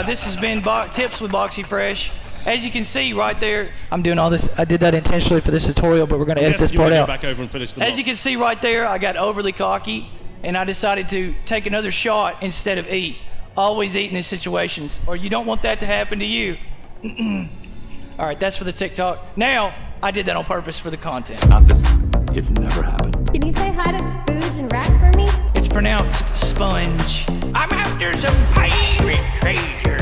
Uh, this has been Bo Tips with Boxy Fresh. As you can see right there, I'm doing all this. I did that intentionally for this tutorial, but we're going to edit this part out. back over and finish As off. you can see right there, I got overly cocky, and I decided to take another shot instead of eat. Always eat in these situations, or you don't want that to happen to you. All right, that's for the TikTok. Now, I did that on purpose for the content. Not this. It never happened. Can you say hi to Spooge and Rack for me? It's pronounced sponge. I'm after some pirate treasure.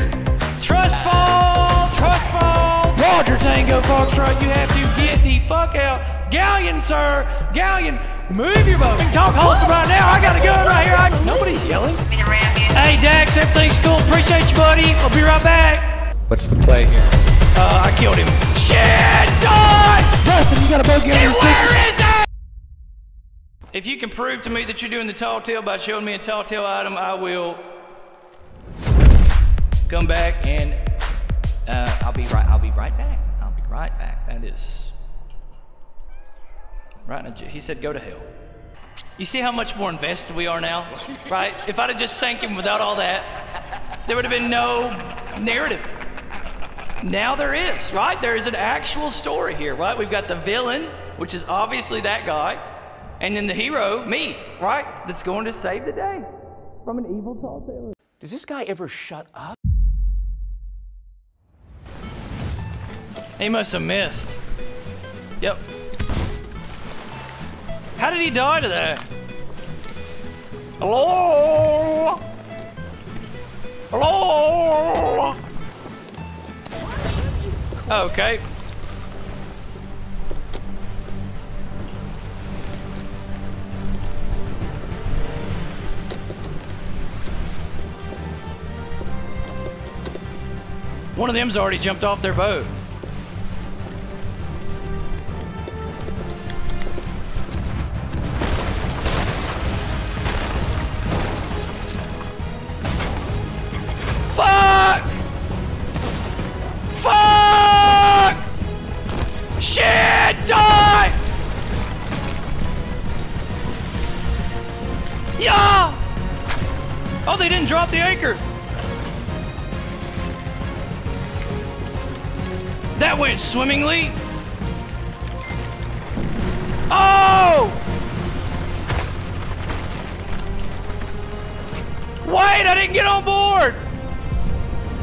Trust fall, trust fall. Roger Tango Foxtrot, you have to get the fuck out. Galleon, sir, galleon, move your boat. Talk wholesome right now. I got a gun right here. I, nobody's yelling. Hey Dax, everything's cool. Appreciate you, buddy. I'll be right back. What's the play here? Uh, I killed him. Shit! Dustin, you got a boat gun. Where is it? If you can prove to me that you're doing the tall tale by showing me a tall tale item, I will come back and uh, I'll be right. I'll be right back. I'll be right back. That is right. He said, "Go to hell." You see how much more invested we are now, right? If I'd have just sank him without all that, there would have been no narrative. Now there is, right? There is an actual story here, right? We've got the villain, which is obviously that guy, and then the hero, me, right? That's going to save the day from an evil tall sailor. Does this guy ever shut up? He must have missed. Yep. How did he die to that? Hello? Hello? Okay. One of them's already jumped off their boat. Fuck! Fuck! Shit! Die! Yeah! Oh, they didn't drop the anchor. That went swimmingly. Oh! Wait, I didn't get on board!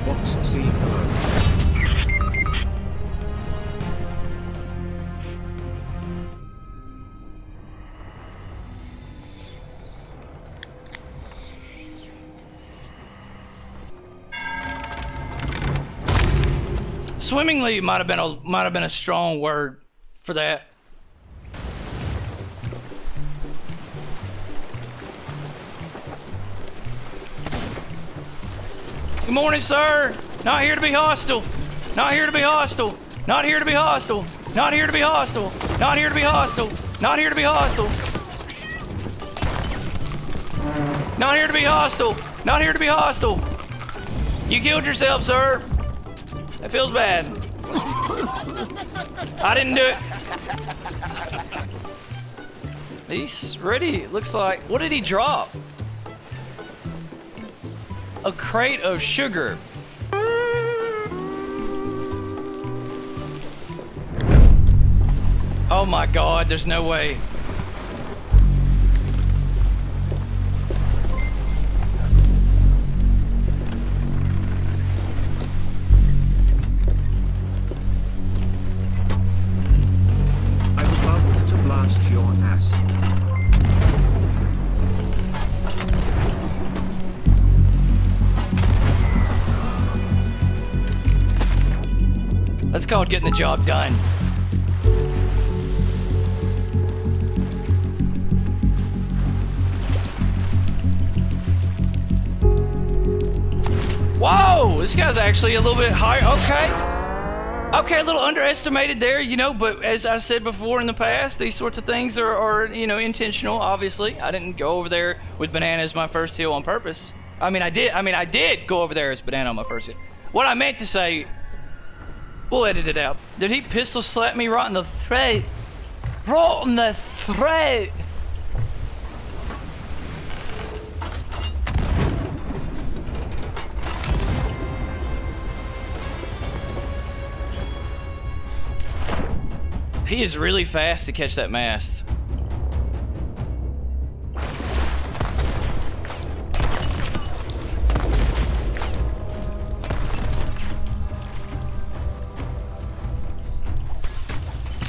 Box Swimmingly might have been a might have been a strong word for that. Good morning, sir. Not here to be hostile. Not here to be hostile. Not here to be hostile. Not here to be hostile. Not here to be hostile. Not here to be hostile. Not here to be hostile. Not here to be hostile. You killed yourself, sir. That feels bad. I didn't do it. He's ready. Looks like. What did he drop? A crate of sugar. Oh my god, there's no way. That's called getting the job done. Whoa, this guy's actually a little bit higher. Okay. Okay, a little underestimated there, you know, but as I said before in the past, these sorts of things are, are you know, intentional, obviously. I didn't go over there with banana as my first hill on purpose. I mean, I did. I mean, I did go over there as banana on my first hill. What I meant to say We'll edit it out. Did he pistol slap me right in the throat? Right in the throat! He is really fast to catch that mast.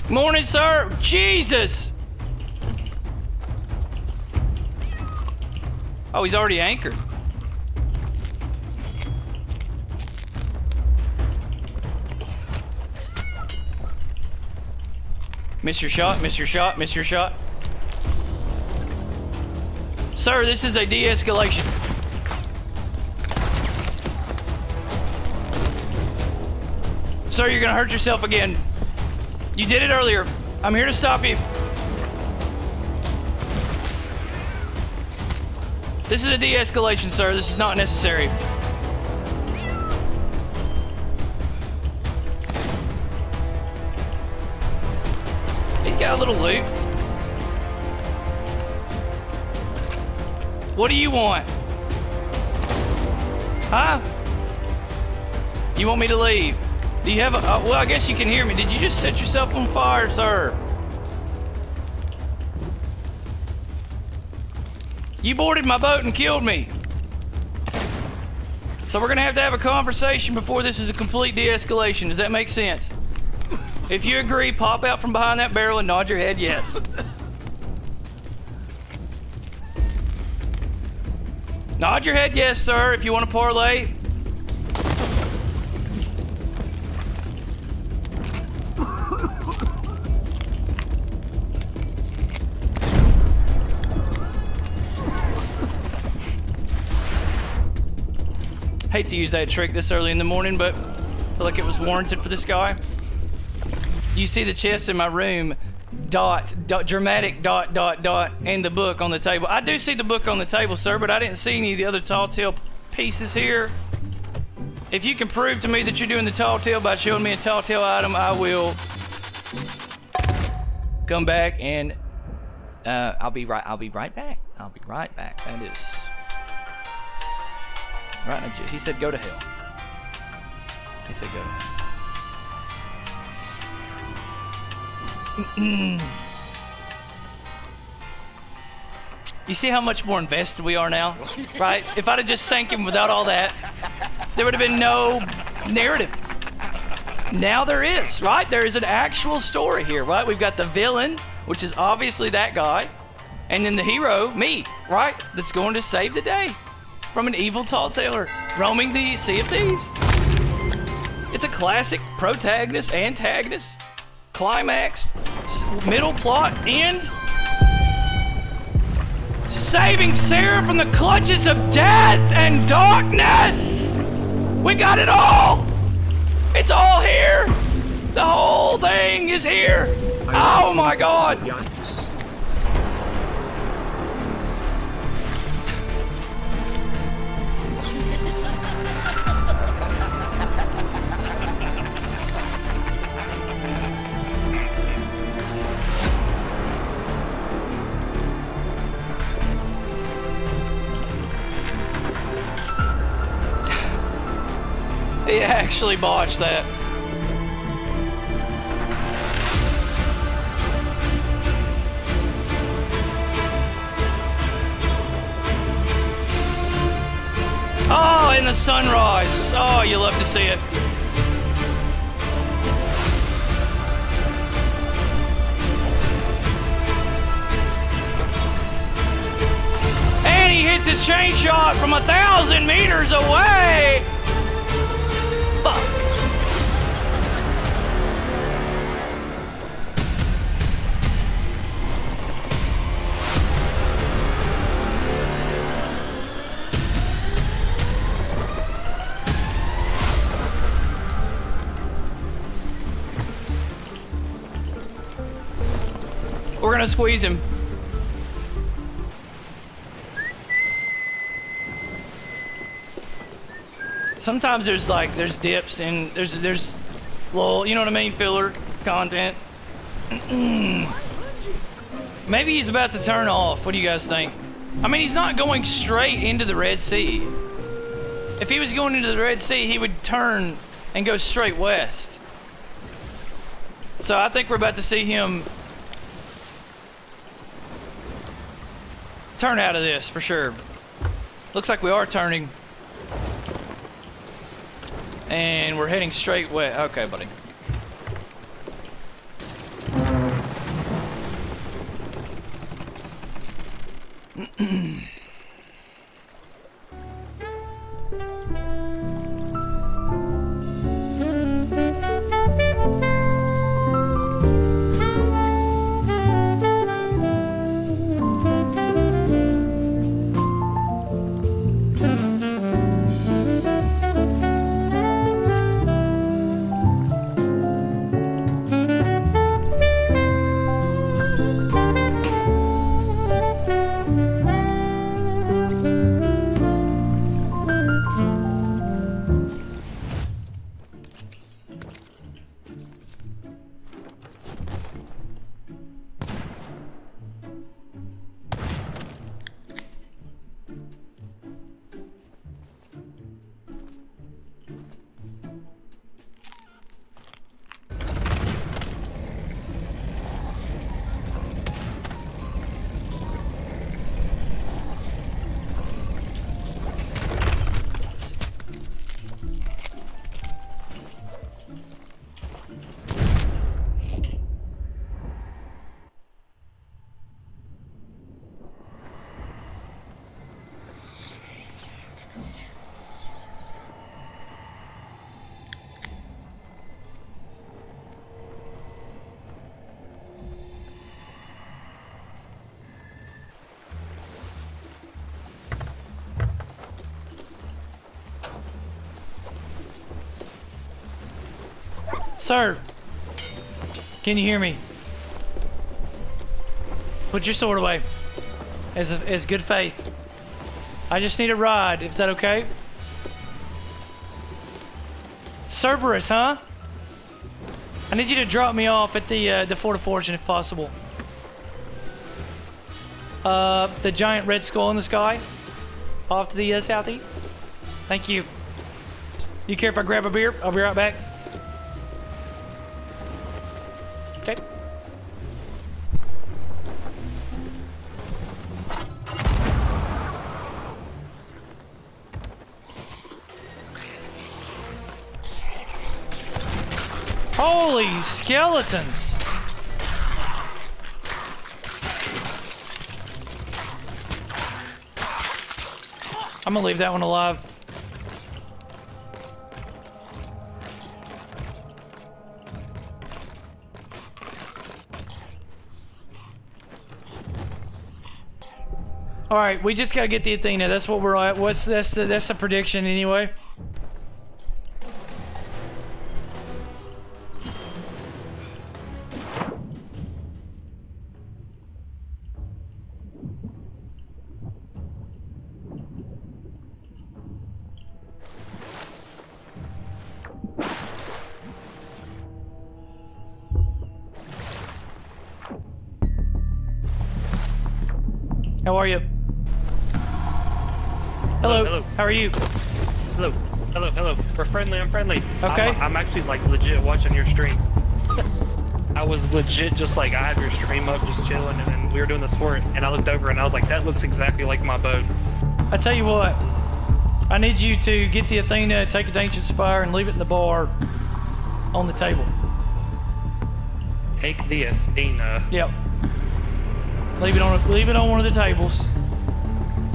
Morning, sir. Jesus. Oh, he's already anchored. Miss your shot, miss your shot, miss your shot. Sir, this is a de-escalation. Sir, you're gonna hurt yourself again. You did it earlier. I'm here to stop you. This is a de-escalation, sir. This is not necessary. He's got a little loot. What do you want? Huh? You want me to leave? Do you have a... Uh, well, I guess you can hear me. Did you just set yourself on fire, sir? You boarded my boat and killed me. So we're gonna have to have a conversation before this is a complete de-escalation. Does that make sense? If you agree, pop out from behind that barrel and nod your head yes. nod your head yes, sir, if you want to parlay. Hate to use that trick this early in the morning, but feel like it was warranted for this guy. You see the chest in my room, dot, dot, dramatic dot, dot, dot, and the book on the table. I do see the book on the table, sir, but I didn't see any of the other tall tale pieces here. If you can prove to me that you're doing the tall tale by showing me a tall tale item, I will come back and uh, I'll be right. I'll be right back. I'll be right back. That is right. He said, "Go to hell." He said, "Go to hell." You see how much more invested we are now, right? If I'd have just sank him without all that, there would have been no narrative. Now there is, right? There is an actual story here, right? We've got the villain, which is obviously that guy, and then the hero, me, right? That's going to save the day from an evil tall sailor roaming the Sea of Thieves. It's a classic protagonist, antagonist, climax, middle plot, end. Saving Sarah from the clutches of death and darkness! We got it all! It's all here! The whole thing is here! Oh my god! Actually botched that. Oh, in the sunrise. Oh, you love to see it. And he hits his chain shot from a thousand meters away. Gonna squeeze him. Sometimes there's like there's dips and there's there's little you know what I mean filler content. Maybe he's about to turn off. What do you guys think? I mean, he's not going straight into the Red Sea. If he was going into the Red Sea, he would turn and go straight west. So I think we're about to see him turn out of this for sure. Looks like we are turning. And we're heading straight west. Okay, buddy. Sir, can you hear me? Put your sword away. As, as good faith. I just need a ride. Is that okay? Cerberus, huh? I need you to drop me off at the uh, the Fort of Fortune if possible. Uh, the giant red skull in the sky, off to the uh, southeast. Thank you. You care if I grab a beer? I'll be right back. Skeletons! I'm gonna leave that one alive. All right, we just gotta get the Athena. That's what we're at. What's that's the, that's the prediction anyway. How are you? Hello, hello, hello. We're friendly. I'm friendly. Okay. I'm, I'm actually like legit watching your stream. I was legit just like I had your stream up, just chilling, and then we were doing the sport, and I looked over and I was like, that looks exactly like my boat. I tell you what. I need you to get the Athena, take it to Ancient Spire, and leave it in the bar on the table. Take the Athena. Yep. Leave it on leave it on one of the tables,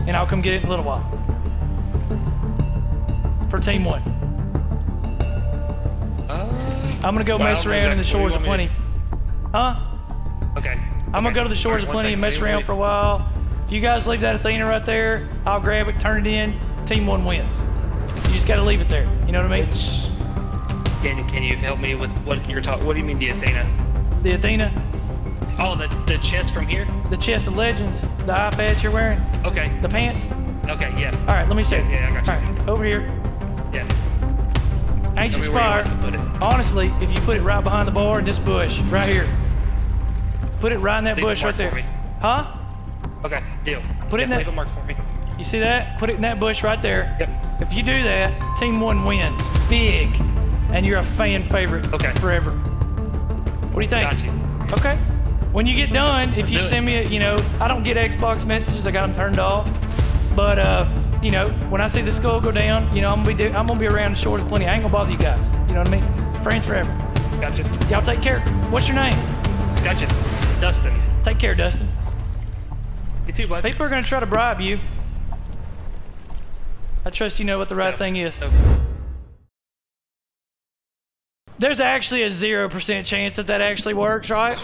and I'll come get it in a little while. For team one, Uh, I'm gonna go Well, mess around in the shores of plenty. Huh? okay. I'm gonna go to the shores of plenty and mess around for a while. You guys leave that Athena right there, I'll grab it, turn it in. Team one wins. You just gotta leave it there. You know what I mean? Which can can you help me with what you're talking? What do you mean the Athena? The Athena, Oh, the the chest from here. the chest of legends, the eye patch you're wearing, Okay. the pants. Okay. Yeah. All right, let me see. Yeah, yeah, I got you. All right, over here. Yeah. Ancient Spire. want us to put it. Honestly, if you put it right behind the bar in this bush, right here. Put it right in that Leave bush right there. Huh? Okay. Deal. Put it in Yeah, that- mark for me. You see that? Put it in that bush right there. Yep. If you do that, team one wins. Big. And you're a fan favorite Okay. forever. What do you think? Got you. Okay. When you get done, if Let's you do it. send me, a, you know, I don't get Xbox messages. I got them turned off. But uh, you know, when I see the skull go down, you know, I'm gonna be I'm gonna be around the shores plenty. I ain't gonna bother you guys. You know what I mean? Friends forever. Gotcha. Y'all take care. What's your name? Gotcha. Dustin. Take care, Dustin. You too, bud. People are gonna try to bribe you. I trust you know what the right Yeah. thing is. There's actually a zero percent chance that that actually works, right?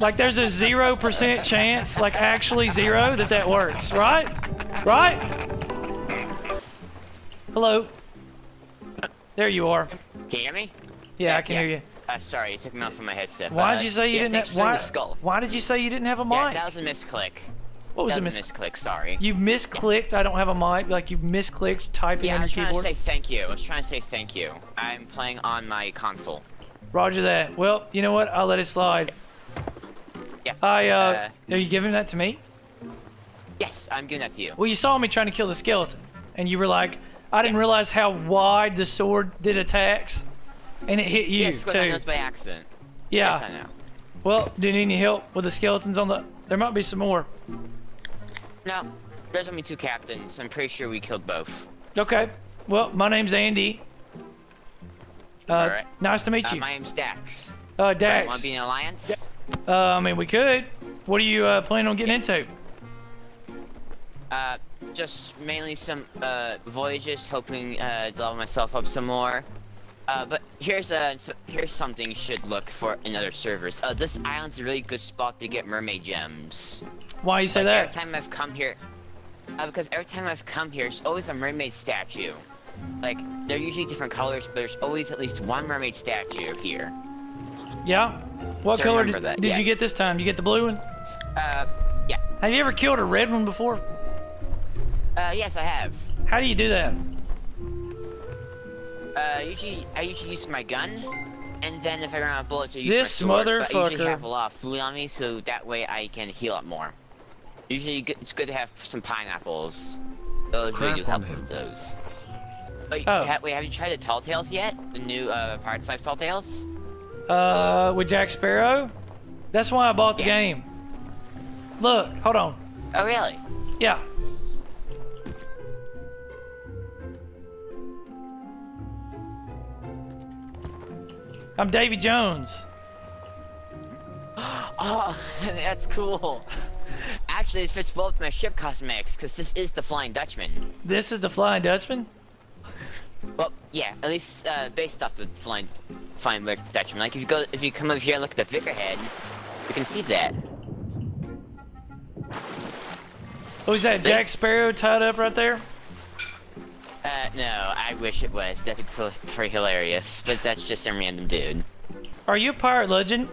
Like there's a zero percent chance, like actually zero, that that works, right? Right? Hello. There you are. Can you hear me? Yeah, I can hear you. Uh, sorry, it took me off from my headset. Why but, did you say you yeah, didn't have? Why? skull. Why did you say you didn't have a mic? Yeah, that was a misclick. what was that a mis? a misclick, sorry. You misclicked. I don't have a mic. Like you misclicked typing yeah, I on your was trying keyboard. to say thank you. I was trying to say thank you. I'm playing on my console. Roger that. Well, you know what? I'll let it slide. Yeah. I, uh, Uh, are you giving that to me? Yes, I'm giving that to you. Well, you saw me trying to kill the skeleton, and you were like, I didn't Yes. realize how wide the sword did attacks, and it hit you yes, but I too. know it's by accident. yeah. Yes, I know. Well, do you need any help with the skeletons on the? There might be some more. No, there's only two captains. I'm pretty sure we killed both. Okay. Well, my name's Andy. Uh, Alright. Nice to meet Uh, you. my name's Dax. Uh, Want Dax. to be in an alliance? Uh, I mean, we could. What are you uh, planning on getting into? Uh, just mainly some uh, voyages, hoping uh, to level myself up some more. Uh, but here's uh, so here's something you should look for in other servers. Uh, this island's a really good spot to get mermaid gems. Why you say Like, every time I've come here, uh, because every time I've come here, there's always a mermaid statue. Like they're usually different colors, but there's always at least one mermaid statue here. Yeah. What So color did, that, did yeah. you get this time? You get the blue one? Uh, yeah. Have you ever killed a red one before? Uh, yes, I have. How do you do that? Uh, usually I usually use my gun, and then if I run out of bullets, I use This my sword. But I usually have a lot of food on me, so that way I can heal up more. Usually it's good to have some pineapples. Those really do Crap help with those. Wait, Oh. ha- wait, have you tried the Tall Tales yet? The new uh, Pirates Life Tall Tales? Uh, with Jack Sparrow? That's why I bought the Yeah. game. Look, hold on. Oh, really? Yeah. I'm Davy Jones. Oh, that's cool. Actually, it fits well with my ship cosmetics, because this is the Flying Dutchman. This is the Flying Dutchman. Well, yeah, at least uh, based off the Flying, Flying Dutchman. Like, if you go, if you come over here and look at the figurehead, you can see that. Who's that? Jack Sparrow tied up right there? Uh, no, I wish it was. That'd be pretty, hilarious. But that's just some random dude. Are you a pirate legend?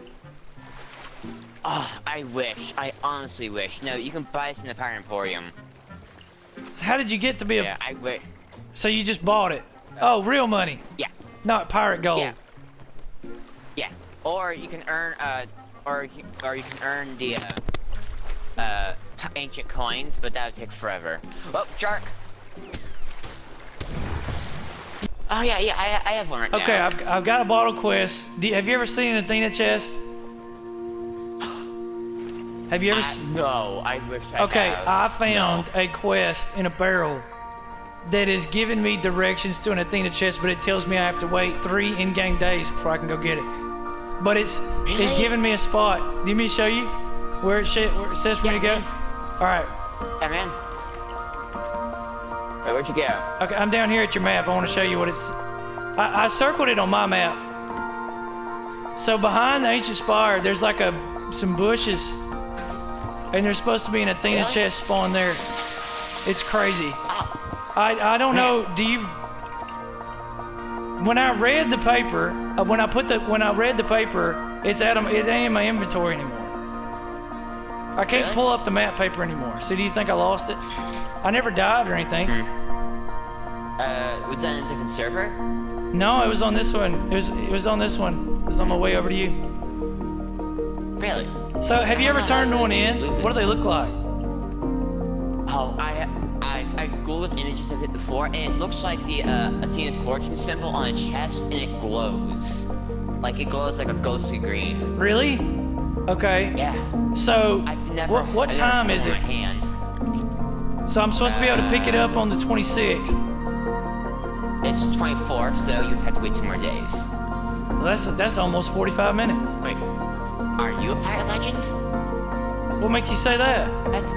Oh, I wish. I honestly wish. No, you can buy this in the Pirate Emporium. So how did you get to be a? Yeah, I wish. So you just bought it? Oh, real money, Yeah, not pirate gold. yeah, yeah. Or you can earn, uh, or or you can earn the, uh, uh, ancient coins, but that would take forever. Oh, shark. Oh yeah, yeah. I, I have one right Okay, now. I've, I've got a bottle quest. You- have you ever seen an Athena chest? Have you ever? S- no, I wish I Okay, have. I found a quest in a barrel that is giving me directions to an Athena chest, but it tells me I have to wait three in-game days before I can go get it. But it's it's giving me a spot. Do you want me to show you where it, sh- where it says for me to go? man. All right. Yeah, man. Wait, where'd you go? Okay, I'm down here at your map. I want to show you what it's. I, I circled it on my map. So behind the ancient spire, there's like a some bushes, and there's supposed to be an Athena Really? chest spawn there. It's crazy. Oh, I I don't know. Do you? When I read the paper, uh, when I put the when I read the paper, it's at a, it ain't in my inventory anymore. I can't Really? pull up the map paper anymore. So do you think I lost it? I never died or anything. uh, was that in a different server? No, it was on this one. It was it was on this one. It was on my way over to you. Really? So have you ever turned one in? What do they look like? Oh, I, I've, I've googled images of it before, and it looks like the uh, Athena's fortune symbol on its chest, and it glows. Like it glows like a ghostly green. Really? Okay. Yeah. So, I've never. what, time is it? Hand. So I'm supposed to be able to pick it up on the 26th. It's 24th, so you have to wait two more days. Well, that's that's almost 45 minutes. Wait, are you a pirate legend? What makes you say that? That's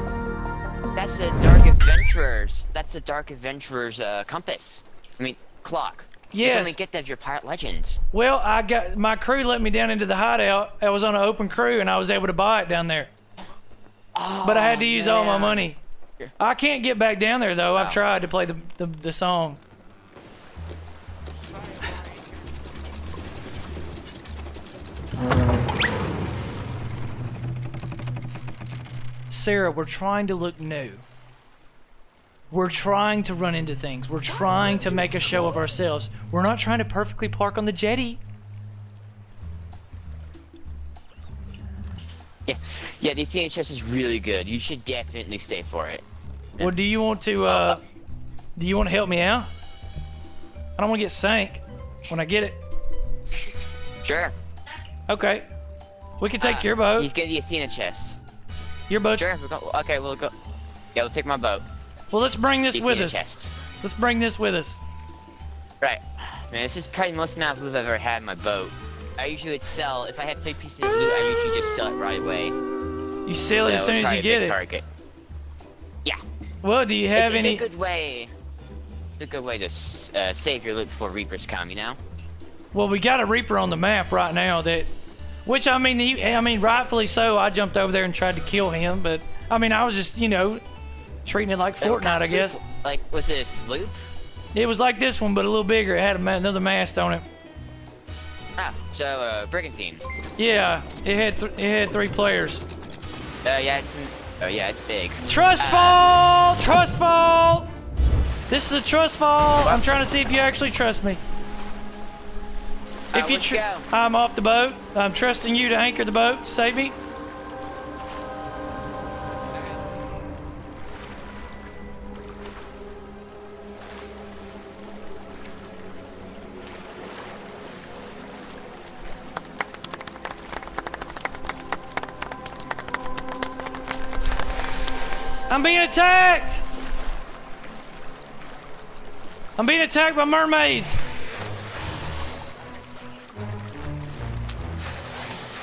that's the Dark Adventurers. That's the Dark Adventurers uh, compass. I mean clock. You Yes. only get that if you're pirate legend. Well, I got my crew let me down into the hideout. I was on an open crew and I was able to buy it down there. but I had to oh, use all my money. I can't get back down there though. I've Oh. tried to play the, the the song. Sarah, we're trying to look new. We're trying to run into things. We're trying to make a show of ourselves. We're not trying to perfectly park on the jetty. Yeah, yeah. The Athena chest is really good. You should definitely stay for it. Well, do you want to, uh, do you want to help me out? I don't want to get sank when I get it. Sure. Okay. We can take Uh, your boat. He's getting the Athena chest. Your boat. Sure. We'll go, okay, we'll go. Yeah, we'll take my boat. Well, let's bring this with us. Let's bring this with us. Right. Man, this is probably the most amount of loot I've ever had in my boat. I usually would sell if I had three pieces of loot. I usually just sell it right away. You sell it as soon as you get it. Target. Yeah. Well, do you have it's, any? It's a good way. It's a good way to uh, save your loot before Reapers come. You know. Well, we got a Reaper on the map right now that, which I mean, he, I mean, rightfully so. I jumped over there and tried to kill him, but I mean, I was just, you know, treating it like Fortnite, I guess. Like, was it a sloop? It was like this one, but a little bigger. It had a, ma- another mast on it. Ah, so uh, brigantine. Yeah, it had th- it had three players. Uh, yeah, it's. Oh yeah, it's big. Trust fall! Trust fall! This is a trust fall. I'm trying to see if you actually trust me. Uh, If you tr- go. I'm off the boat. I'm trusting you to anchor the boat. Save me. I'm being attacked! I'm being attacked by mermaids!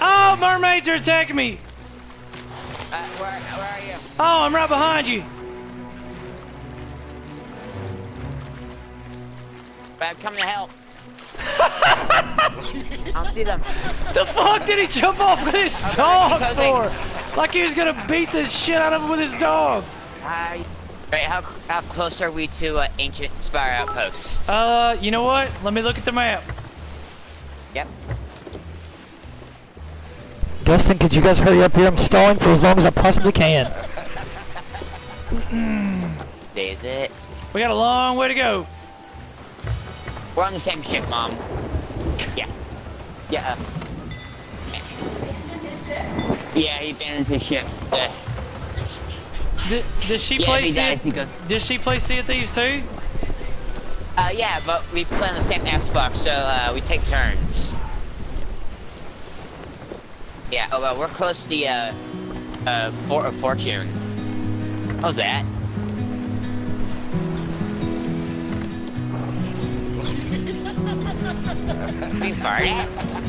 Oh, mermaids are attacking me! Uh, where, where are you? Oh, I'm right behind you! I'm coming to help. I don't see them. The fuck did he jump off with his dog for? Like he was gonna beat the shit out of him with his dog. Hi. Right, how, how close are we to uh, ancient Spire outposts? Uh, you know what? Let me look at the map. yep. Dustin, could you guys hurry up here? I'm stalling for as long as I possibly can. Is it? We got a long way to go. We're on the same ship, Mom. Yeah. Yeah. uh, Yeah, he abandoned his ship. Uh, D- does she yeah, play he Sea? dies, he goes. Does she play Sea of Thieves too? Uh, yeah, but we play on the same Xbox, so uh, we take turns. Yeah. Oh well, we're close to the uh, uh, for fortune. How's that? being fired at?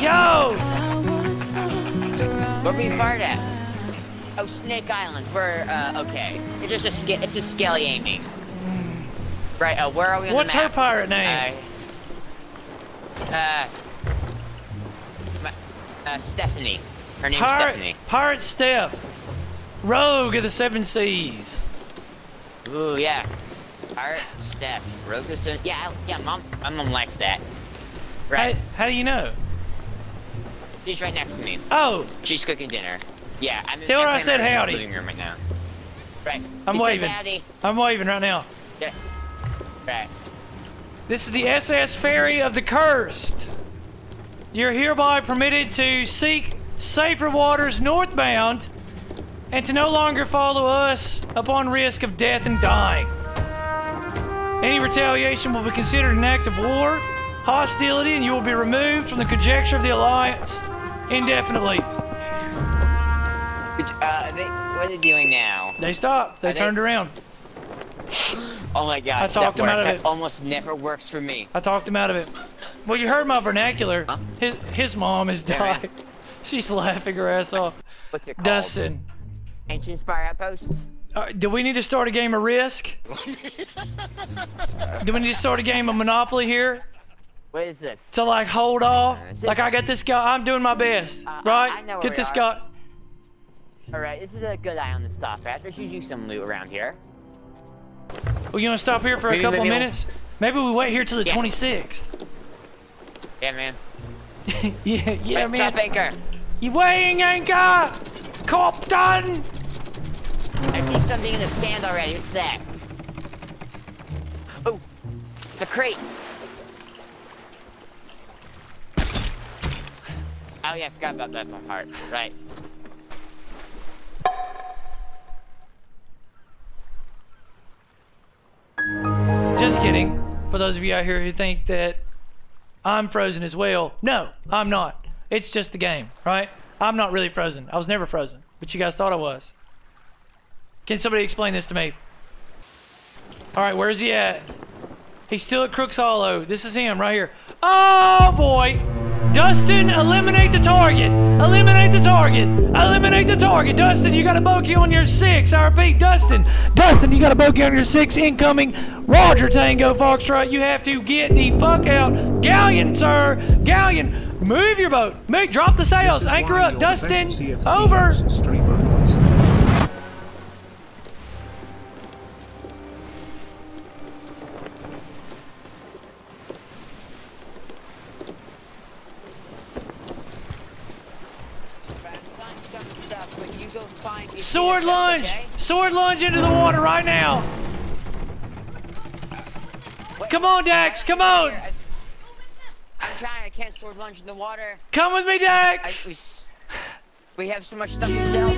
Yo! We're being fired at. Oh, Snake Island. We're uh, okay. It's just a sca- it's just scaly aiming. Right. Uh, where are we on What's the her pirate name? Uh, uh, uh, Stephanie. Her name's Pirate, Stephanie. Pirate Steph. Rogue of the Seven Seas. Ooh, yeah. Pirate Steph. Roguson. Yeah, I- yeah, yeah, mom. My mom likes that. Right. How, how do you know? She's right next to me. Oh, She's cooking dinner. Yeah, I'm. Tell her I said howdy. in the living room right now. Right. I'm he waving. I'm waving right now. Yeah. Right. This is the SS Ferry of the Cursed. You're hereby permitted to seek safer waters northbound and to no longer follow us upon risk of death and dying. Any retaliation will be considered an act of war. hostility and you will be removed from the conjecture of the Alliance indefinitely. Which, uh, they, what are they doing now? They stopped. They Are they- turned around. Oh my god, I talked that him out of That it. almost never works for me. I talked him out of it. Well, you heard my vernacular. Huh? His his mom has Yeah, man. died. She's laughing her ass off. What's it called? Dustin, Ancient Spire Outpost? uh, do we need to start a game of Risk? do we need to start a game of Monopoly here? What is this? To like hold off? Like I got this guy. I'm doing my best, Uh, right? I know where Get we this are. guy. Alright, this is a good eye on the stop at. There's usually some loot around here. Well, you want to stop here for a couple maybe we'll- minutes? Maybe we wait here till the Yeah. 26th. Yeah, man. yeah, yeah, Wait, man. Drop anchor. You weighing anchor, Captain. I see something in the sand already. What's that? Oh, it's a crate. Oh yeah, I forgot about that part. Right. Just kidding. For those of you out here who think that I'm frozen as well, no, I'm not. It's just the game, right? I'm not really frozen. I was never frozen, but you guys thought I was. Can somebody explain this to me? All right, where's he at? He's still at Crooks Hollow. This is him right here. Oh boy! Dustin, eliminate the target. Eliminate the target. Eliminate the target. Dustin, you got a bogey on your six. I repeat, Dustin. Dustin, you got a bogey on your six. Incoming. Roger Tango Foxtrot. You have to get the fuck out. Galleon, sir. Galleon, move your boat. Move. Drop the sails. Anchor up. you're the best Dustin, over. Sword lunge. Sword lunge into the water right now. Come on, Dax. Come on. I'm trying. I can't sword lunge in the water. Come with me, I, Dax. we, we have so much stuff to sell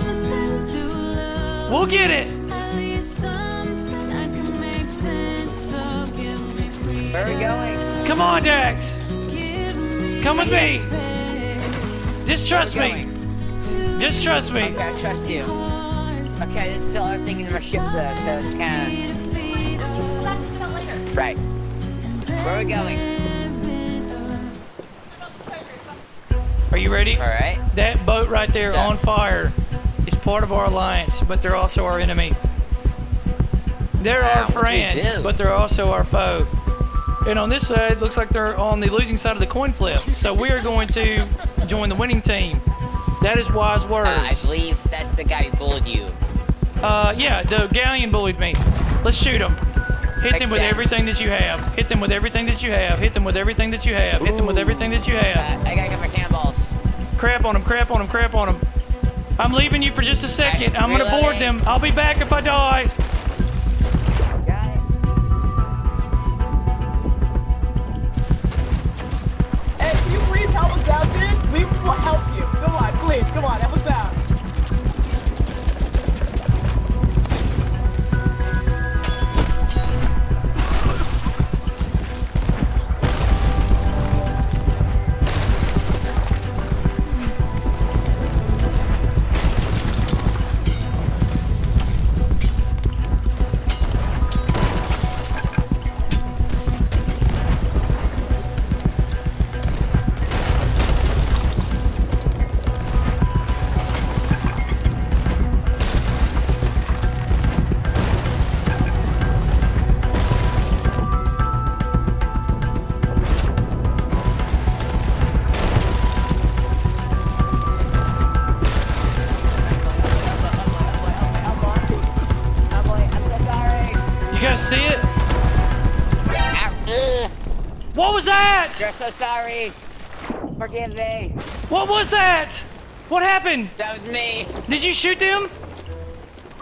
though. We'll get it. Where are we going? Come on, Dax. Come with me. Just trust Where are me. Just trust me. Okay, I trust you. Okay, let's sell everything in my ship so it's kind right. Where are we going? Are you ready? All right. That boat right there that? on fire is part of our alliance, but they're also our enemy. They're Wow, our what do we friend, but they're also our foe. And on this side, looks like they're on the losing side of the coin flip. So we are going to join the winning team. That is wise Uh, I believe that's the guy who bullied you. Uh, yeah, the galleon bullied me. Let's shoot him. Hit Makes them with sense. everything that you have. Hit them with everything that you have. Hit them with everything that you have. Hit them with everything that you have. Uh, I gotta get my cannonballs. Crap on them, crap on them, crap on them. I'm leaving you for just a second. I'm gonna board them. I'll be back if I die. Guys see it? Ow, What was that? You're so sorry. Forgive me. What was that? What happened? That was me. Did you shoot them?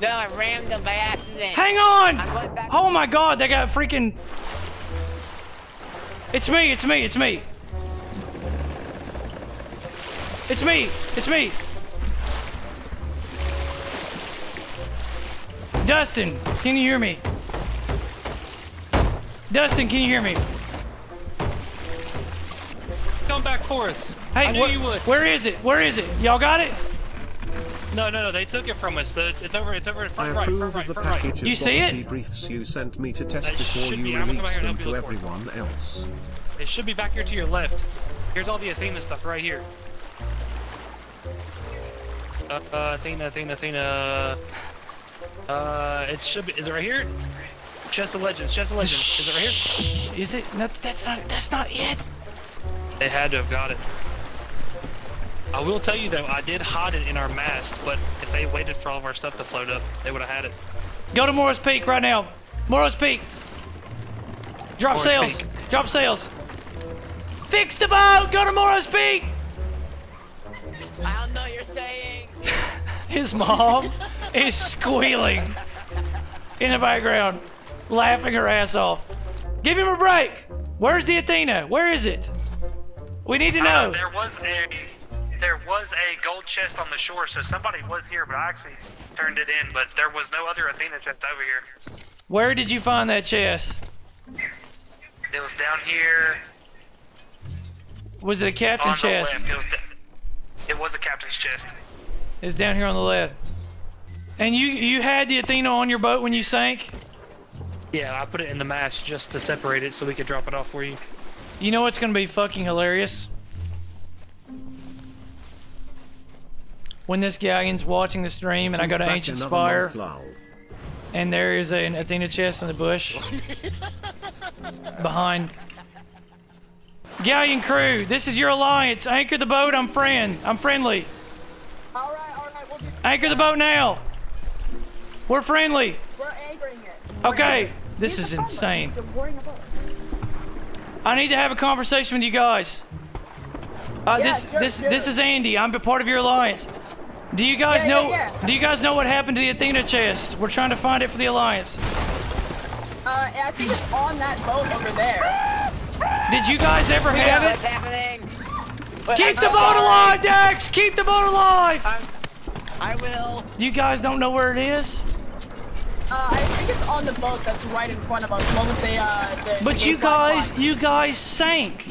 No, I rammed them by accident. Hang on! I'm going back. Oh my god, they got freaking. It's me, it's me, it's me. It's me, it's me. Dustin, can you hear me? Dustin, can you hear me? come back for us. Hey, I knew you would. where is it? Where is it? Y'all got it? No, no, no. They took it from us. So it's, it's over. It's over. I Front right. approve Front right. of the Front right. You of see it? briefs you sent me to test That before should be- you I'm gonna come release them to help you look for it. everyone else. It should be back here to your left. Here's all the Athena stuff right here. Uh, uh Athena, Athena, Athena. Uh, it should be. Is it right here? Chest of Legends. Chest of Legends. Is it right here? Is it? No, that's not. That's not it. They had to have got it. I will tell you though, I did hide it in our mast, but if they waited for all of our stuff to float up, they would have had it. Go to Morrow's Peak right now. Morrow's Peak. Drop Morris sails. Peak. Drop sails. Fix the boat. Go to Morrow's Peak. I don't know what you're saying. His mom is squealing in the background, laughing her ass off. Give him a break. Where's the Athena? Where is it? We need to Uh, know. there was a there was a gold chest on the shore, so somebody was here, but I actually turned it in. But there was no other Athena chest over here. Where did you find that chest? It was down here Was it a captain's chest? It was, it was a captain's chest. It was down here on the left. And you you had the Athena on your boat when you sank? Yeah, I put it in the mast just to separate it so we could drop it off for you. You know what's gonna be fucking hilarious? When this galleon's watching the stream and I go to Ancient Spire and there is an Athena chest in the bush behind. Galleon crew, this is your alliance. Anchor the boat. I'm friend. I'm friendly. All right, all right, we'll. Anchor the boat now. We're friendly. We're anchoring it. Okay. This is insane. You're worrying about it. I need to have a conversation with you guys. Uh, Yeah, this sure, this sure. this is Andy. I'm a part of your alliance. Do you guys Yeah, yeah, know? yeah. Do you guys know what happened to the Athena chest? We're trying to find it for the alliance. Uh, I think it's on that boat over there. Did you guys ever have What's it? happening? Keep the boat alive, Dex. Keep the boat alive. I will. You guys don't know where it is, Uh, I think it's on the boat that's right in front of us. The moment they, uh, the, but the you guys, on. you guys sank.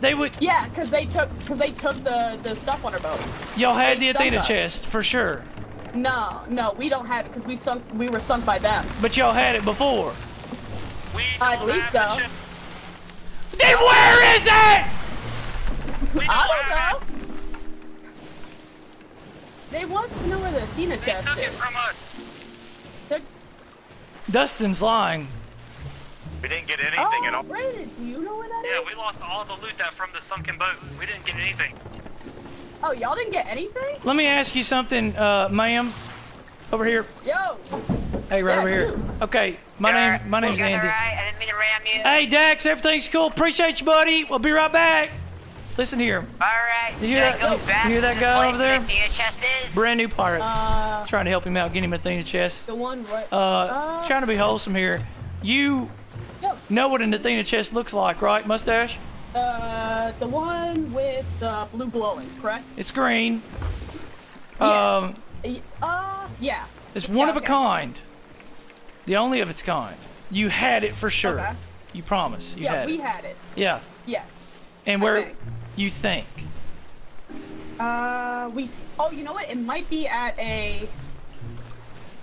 They would. Yeah, because they took, because they took the the stuff on our boat. Y'all had They the Athena us. chest for sure, No, no, we don't have it because we sunk, we were sunk by them. but y'all had it before. We I believe so. the. Then where is it? I don't have know. They want to know where the Athena it. They chest took it is. from us. Took- Dustin's lying. We didn't get anything at Oh, all. Brandon, do you know where that is? Yeah, we lost all the loot that from the sunken boat. We didn't get anything. Oh, y'all didn't get anything? Let me ask you something, uh, ma'am. Over here. Yo, Hey, right Yeah, over here. you. Okay, my name, my name's Andy. I didn't mean to ram you. Hey, Dax, everything's cool. Appreciate you, buddy. We'll be right back. Listen here, Alright, You hear that- you hear that guy over there? chest is? brand new pirate. uh, Trying to help him out, get him a thing to chest. the one right. Uh, trying to be wholesome here. You Yo, know what an Athena chest looks like, right? Mustache? uh, the one with the blue glowing, correct? It's green. Yeah. Um, Uh, yeah. it's one Yeah, of a okay. kind. The only of its kind. You had it for sure. Okay. You promise. You Yeah, had we it. had it. Yeah. Yes. And where think. you think? Uh, we. Oh, you know what? It might be at a.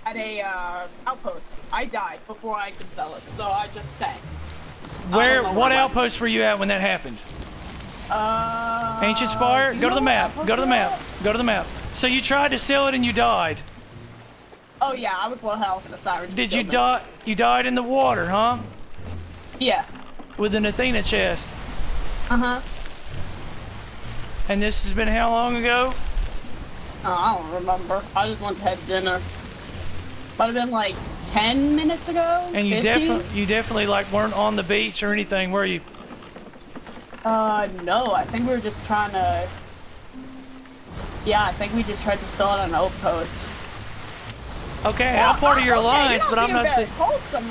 At a uh, outpost. I died before I could sell it, so I just sank. Where? What where- outpost were you at when that happened? Uh. Ancient Spire? Go to the map. Go to the map. Go to the map. So you tried to sell it and you died. Oh yeah, I was low health and a siren. Did you die? You died in the water, huh? Yeah. With an Athena chest. Uh huh. And this has been how long ago? Oh, I don't remember. I just went to have dinner. Might have been like 10 minutes ago. And you definitely, you definitely like weren't on the beach or anything, were you? Uh, no. I think we were just trying to. Yeah, I think we just tried to sell it on an outpost. Okay, I'm part of your alliance, but I'm not saying.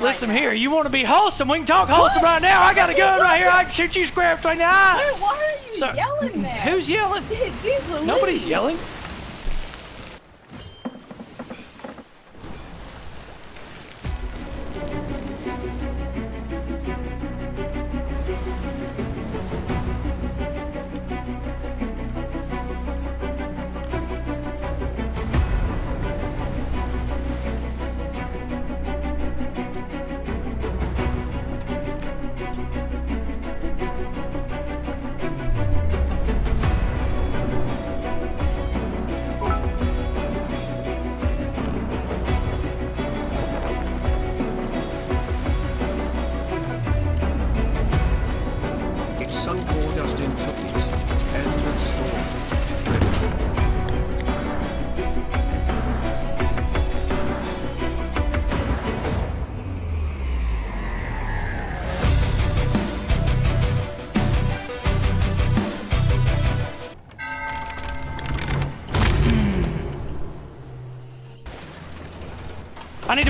Listen here, you want to be wholesome? We can talk wholesome right now. I got a gun right here. I can shoot you square between the Now. eyes. Why, are you So- yelling there? Who's yelling? Nobody's yelling.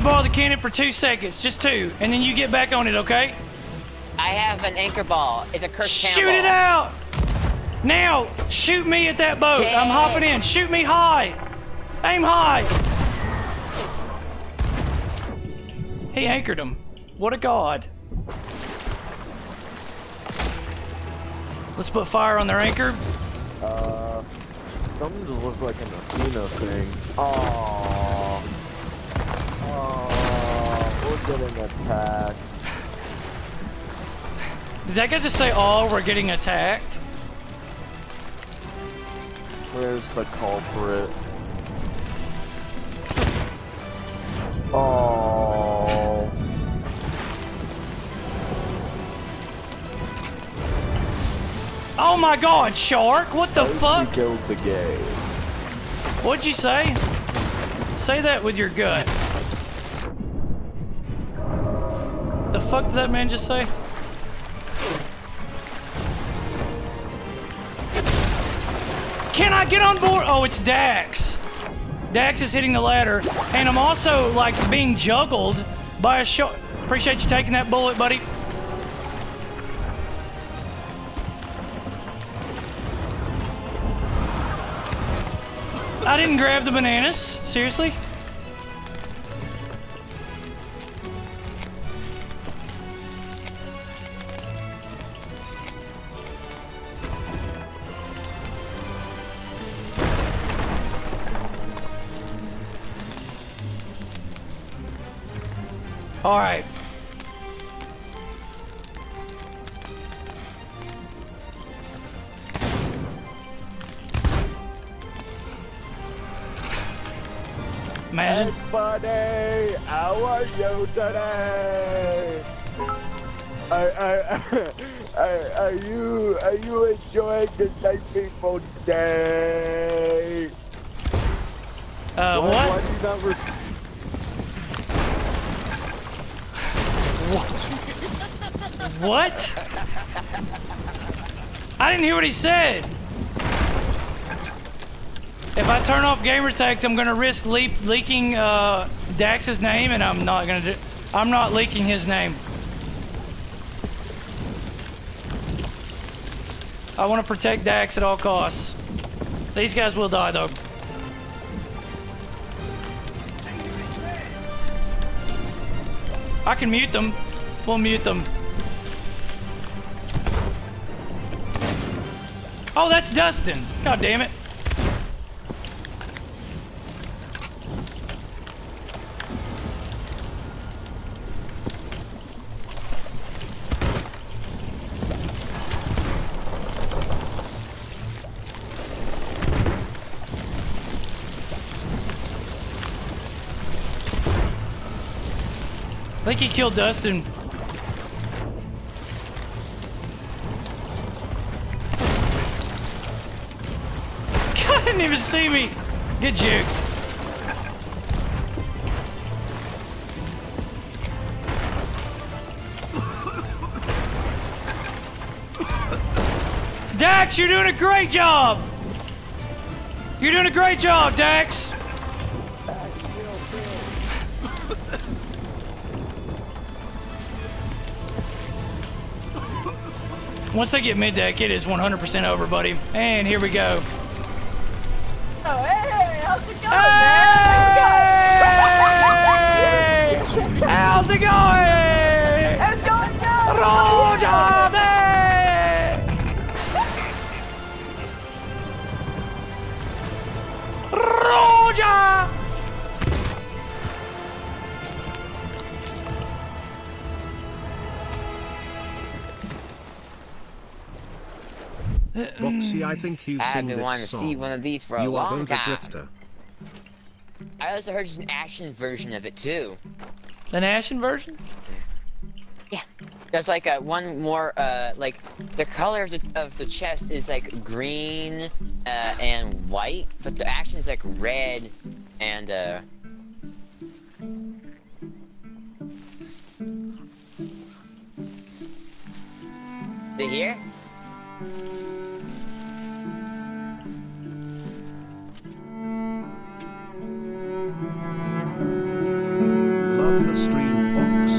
I need to borrow the cannon for two seconds, just two, and then you get back on it, okay? I have an anchor ball. It's a cursed Shoot cannonball. it out! Now, shoot me at that boat. I'm hopping in. Shoot me high. Aim high. He anchored him. What a god. Let's put fire on their anchor. Uh, something just looks like an Athena thing. Aww. Getting attacked. Did that guy just say, oh, we're getting attacked? Where's the culprit? Oh. Oh my god, shark! What the fuck? Killed the gays. What'd you say? Say that with your gut. Fuck did that man just say? Can I get on board? Oh, it's Dax. Dax is hitting the ladder, and I'm also like being juggled by a shark. Appreciate you taking that bullet, buddy. I didn't grab the bananas. Seriously? All right. Imagine. Hey, buddy, how are you today? Are, are, are, are you are you enjoying this nice peaceful day? Uh, Why- what? What? I didn't hear what he said. If I turn off gamer tags, I'm gonna risk leaking uh, Dax's name, and I'm not gonna do. I'm not leaking his name. I want to protect Dax at all costs. These guys will die though. I can mute them. We'll mute them. Oh, that's Dustin. God damn it. I think he killed Dustin. Even see me. Get juked. Dax, you're doing a great job. You're doing a great job, Dax. Once they get mid deck, it is 100% over, buddy. And here we go. Boxy, I think you've I've seen been this wanting to song. see one of these for a you are long both a time. drifter. I also heard there's an Ashen version of it too. An Ashen version? Yeah. There's like a one more uh like the color of the of the chest is like green uh and white, but the action is like red and uh Do you hear? the stream box.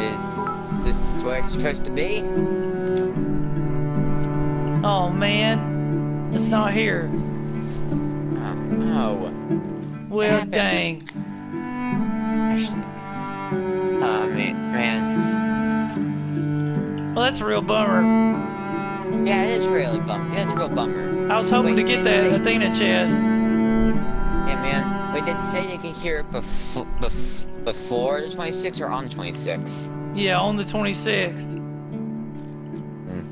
Is this where it's supposed to be? Oh man, it's not here. Oh no. Well, dang. Oh man, man. Well, that's a real bummer. Yeah, it is really bummer. Yeah, it's a real bummer. I was hoping Wait, to get that Athena chest. Yeah, man. Wait, did it say they can hear it bef- bef- before the 26th or on the 26th? Yeah, on the 26th. Hmm.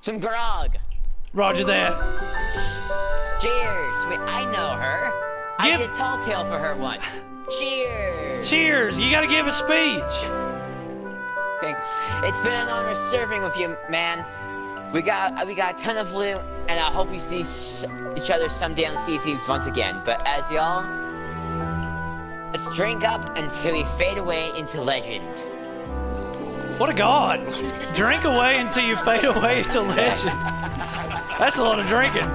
Some grog. Roger that. Cheers. Wait, I know her. Give- I did tall tale for her once. Cheers. Cheers! You gotta give a speech. It's been an honor serving with you, man. We got we got a ton of loot, and I hope we see each other someday on the Sea of Thieves once again. But as y'all, let's drink up until we fade away into legend. What a god. Drink away until you fade away into legend. That's a lot of drinking.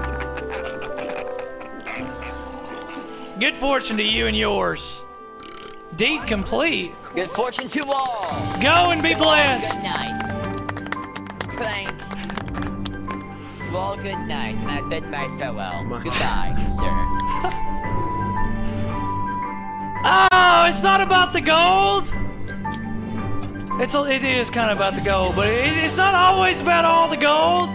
Good fortune to you and yours. Deed complete. Good fortune to all. Go and be blessed. Good blessed. night. Clank. To all good night, and I bid my farewell. Goodbye, sir. Oh, it's not about the gold. It's it is kind of about the gold, but it, it's not always about all the gold.